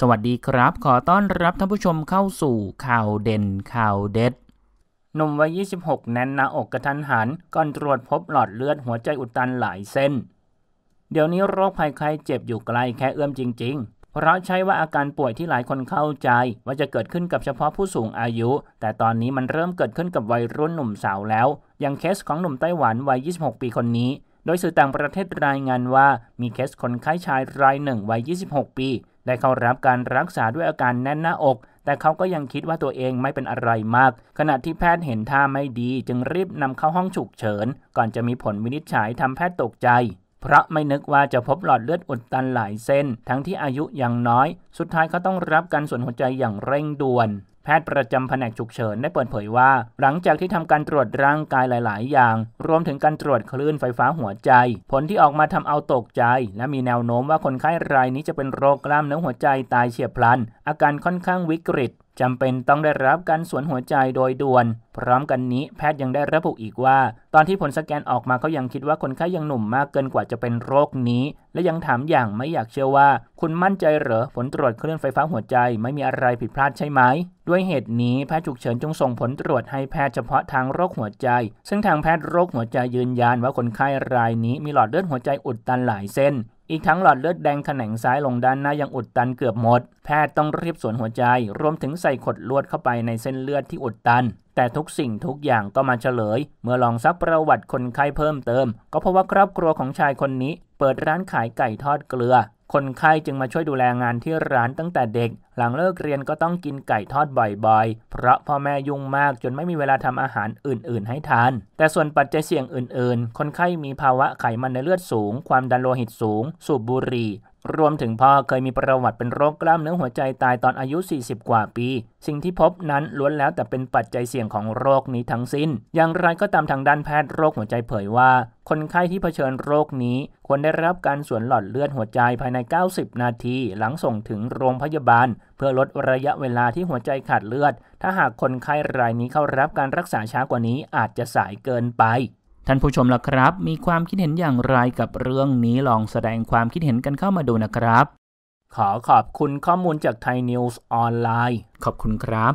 สวัสดีครับ ขอต้อนรับท่านผู้ชมเข้าสู่ข่าวเด่นข่าวเด็ดหนุ่มวัย 26 แน่นหน้าอกกระทันหัน ก่อนตรวจพบหลอดเลือดหัวใจอุดตันหลายเส้น เดี๋ยวนี้โรคภัยไข้เจ็บอยู่ไกลแค่เอื้อมจริง ๆ เพราะใช่ว่าอาการป่วยที่หลายคนเข้าใจ ว่าจะเกิดขึ้นกับเฉพาะผู้สูงอายุ แต่ตอนนี้มันเริ่มเกิดขึ้นกับวัยรุ่นหนุ่มสาวแล้ว อย่างเคสของหนุ่มไต้หวันวัย 26 ปีคนนี้ โดยสื่อต่างประเทศรายงานว่ามีเคสคนไข้ชายรายหนึ่งวัย 26 ปี ได้เข้ารับการรักษาด้วยอาการแน่นหน้าอก แต่เขาก็ยังคิดว่าตัวเองไม่เป็นอะไรมาก ขณะที่แพทย์เห็นท่าไม่ดีจึงรีบนำเข้าห้องฉุกเฉิน ก่อนจะมีผลวินิจฉัยทำแพทย์ตกใจ เพราะไม่นึกว่าจะพบหลอดเลือดอุดตันหลายเส้น ทั้งที่อายุยังน้อย สุดท้ายเขาต้องรับการส่วนหัวใจอย่างเร่งด่วน แพทย์ประจำแผนกฉุกเฉินได้เปิดเผยว่า หลังจากที่ทำการตรวจร่างกายหลาย ๆ อย่าง รวมถึงการตรวจคลื่นไฟฟ้าหัวใจ ผลที่ออกมาทำเอาตกใจ และมีแนวโน้มว่าคนไข้รายนี้จะเป็นโรคกล้ามเนื้อหัวใจตายเฉียบพลัน อาการค่อนข้างวิกฤต จำเป็นต้องได้รับการสวนหัวใจโดยด่วน พร้อมกันนี้แพทย์ยังได้ระบุอีกว่า ตอนที่ผลสแกนออกมาเขายังคิดว่าคนไข้ยังหนุ่มมากเกินกว่าจะเป็นโรคนี้ และยังถามอย่างไม่อยากเชื่อว่า คุณมั่นใจเหรอผลตรวจคลื่นไฟฟ้าหัวใจไม่มีอะไรผิดพลาดใช่ไหม ด้วยเหตุนี้แพทย์ฉุกเฉินจึงส่งผลตรวจให้แพทย์เฉพาะทางโรคหัวใจ ซึ่งทางแพทย์โรคหัวใจยืนยันว่าคนไข้รายนี้มีหลอดเลือดหัวใจอุดตันหลายเส้น อีกทั้งหลอดเลือดแดงแขนงซ้ายลงด้านหน้ายังอุดตันเกือบหมด แพทย์ต้องรีบสวนหัวใจ รวมถึงใส่ขดลวดเข้าไปในเส้นเลือดที่อุดตัน แต่ทุกสิ่งทุกอย่างก็มาเฉลย เมื่อลองซักประวัติคนไข้เพิ่มเติม ก็พบว่าครอบครัวของชายคนนี้ เปิดร้านขายไก่ทอดเกลือ คนไข้จึงมาช่วยดูแลงานที่ร้านตั้งแต่เด็ก หลังเลิกเรียนก็ต้องกินไก่ทอดบ่อยๆ เพราะพ่อแม่ยุ่งมากจนไม่มีเวลาทำอาหารอื่นๆ ให้ทาน แต่ส่วนปัจจัยเสี่ยงอื่นๆ คนไข้มีภาวะไขมันในเลือดสูง ความดันโลหิตสูง สูบบุหรี่ รวมถึงพ่อเคยมีประวัติเป็นโรคกล้ามเนื้อหัวใจตายตอนอายุ 40 กว่าปี สิ่งที่พบนั้นล้วนแล้วแต่เป็นปัจจัยเสี่ยงของโรคนี้ทั้งสิ้น อย่างไรก็ตามทางด้านแพทย์โรคหัวใจเผยว่า คนไข้ที่เผชิญโรคนี้ ควรได้รับการสวนหลอดเลือดหัวใจภายใน 90 นาที หลังส่งถึงโรงพยาบาล เพื่อลดระยะเวลาที่หัวใจขาดเลือด ถ้าหากคนไข้รายนี้เข้ารับการรักษาช้ากว่านี้อาจจะสายเกินไป ท่านผู้ชมล่ะครับ มีความคิดเห็นอย่างไรกับเรื่องนี้ลองแสดงความคิดเห็นกันเข้ามาดูนะครับ ขอขอบคุณข้อมูลจากไทยนิวส์ออนไลน์ ขอบคุณครับ